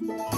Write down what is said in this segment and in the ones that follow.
Bye.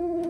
Mm-hmm.